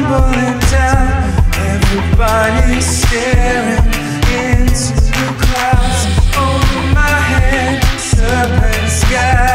Tumbling down. Everybody's staring into the clouds over my head, serpent sky.